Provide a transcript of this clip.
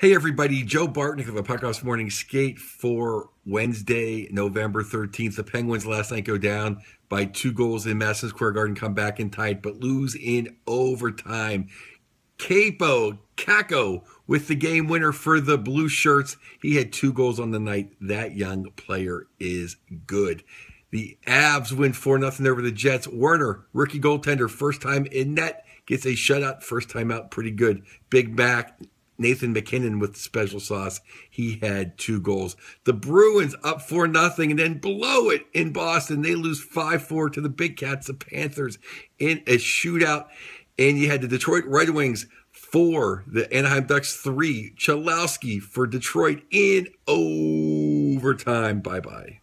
Hey everybody, Joe Bartnick of the Puck Off Morning Skate for Wednesday, November 13th. The Penguins last night go down by two goals in Madison Square Garden, come back in tight, but lose in overtime. Kaapo Kakko with the game winner for the blue shirts. He had two goals on the night. That young player is good. The Avs win 4 0 over the Jets. Werner, rookie goaltender, first time in net, gets a shutout, first time out, pretty good. Big Mac, Nathan MacKinnon with special sauce. He had two goals. The Bruins up for nothing and then blow it in Boston. They lose 5 4 to the Big Cats, the Panthers, in a shootout. And you had the Detroit Red Wings four, the Anaheim Ducks three, Cholowski for Detroit in overtime. Bye bye.